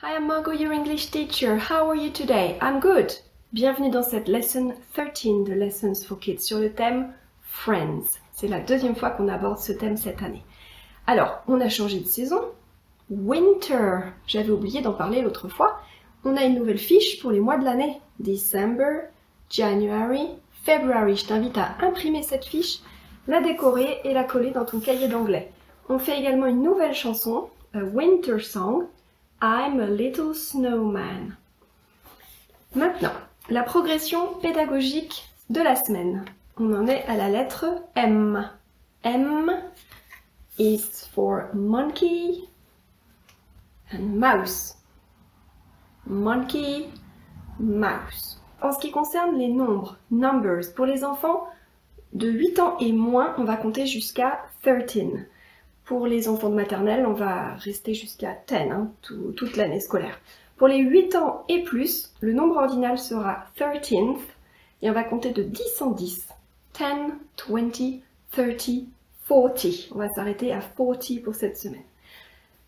Hi, I'm Margot, your English teacher. How are you today? I'm good. Bienvenue dans cette lesson 13 de Lessons for Kids sur le thème Friends. C'est la deuxième fois qu'on aborde ce thème cette année. Alors, on a changé de saison. Winter. J'avais oublié d'en parler l'autre fois. On a une nouvelle fiche pour les mois de l'année. December, January, February. Je t'invite à imprimer cette fiche, la décorer et la coller dans ton cahier d'anglais. On fait également une nouvelle chanson, a winter song, I'm a little snowman. Maintenant, la progression pédagogique de la semaine. On en est à la lettre M. M is for monkey and mouse. Monkey, mouse. En ce qui concerne les nombres, numbers, pour les enfants de 8 ans et moins, on va compter jusqu'à 13. Pour les enfants de maternelle, on va rester jusqu'à 10, hein, toute l'année scolaire. Pour les 8 ans et plus, le nombre ordinal sera 13th et on va compter de 10 en 10. 10, 20, 30, 40. On va s'arrêter à 40 pour cette semaine.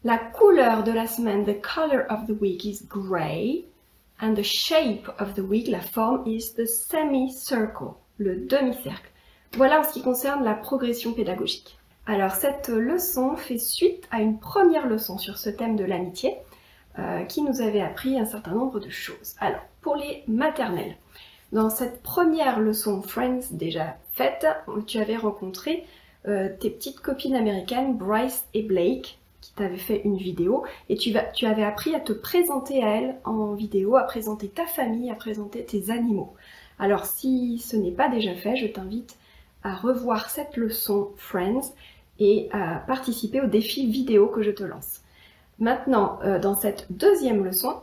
La couleur de la semaine, the color of the week is grey and the shape of the week, la forme is the semicircle, le demi-cercle. Voilà en ce qui concerne la progression pédagogique. Alors cette leçon fait suite à une première leçon sur ce thème de l'amitié euh, qui nous avait appris un certain nombre de choses. Alors pour les maternelles, dans cette première leçon Friends déjà faite, tu avais rencontré euh, tes petites copines américaines Bryce et Blake qui t'avaient fait une vidéo et tu, tu avais appris à te présenter à elles en vidéo, à présenter ta famille, à présenter tes animaux. Alors si ce n'est pas déjà fait, je t'invite à revoir cette leçon Friends et à participer au défi vidéo que je te lance. Maintenant, euh, dans cette deuxième leçon,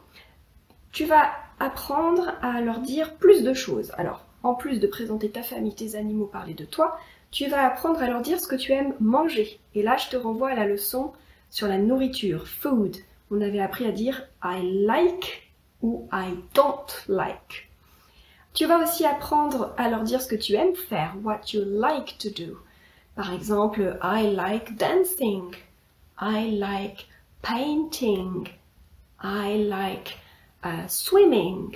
tu vas apprendre à leur dire plus de choses. Alors, en plus de présenter ta famille, tes animaux, parler de toi, tu vas apprendre à leur dire ce que tu aimes manger. Et là, je te renvoie à la leçon sur la nourriture, food. On avait appris à dire I like ou I don't like. Tu vas aussi apprendre à leur dire ce que tu aimes faire, what you like to do. Par exemple, I like dancing, I like painting, I like uh, swimming.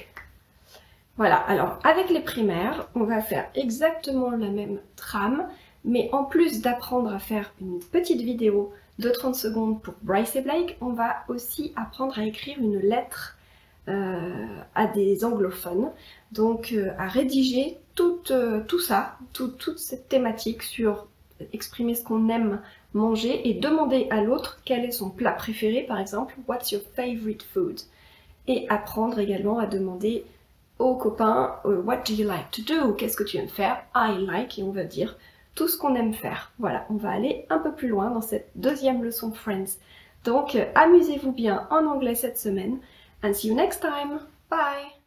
Voilà, alors avec les primaires, on va faire exactement la même trame, mais en plus d'apprendre à faire une petite vidéo de 30 secondes pour Bryce et Blake, on va aussi apprendre à écrire une lettre euh, à des anglophones, donc euh, à rédiger euh, tout ça, toute cette thématique sur exprimer ce qu'on aime manger et demander à l'autre quel est son plat préféré, par exemple, what's your favorite food? Et apprendre également à demander aux copains, what do you like to do? Qu'est-ce que tu aimes faire? I like, et on va dire tout ce qu'on aime faire. Voilà, on va aller un peu plus loin dans cette deuxième leçon Friends. Donc, amusez-vous bien en anglais cette semaine and see you next time. Bye!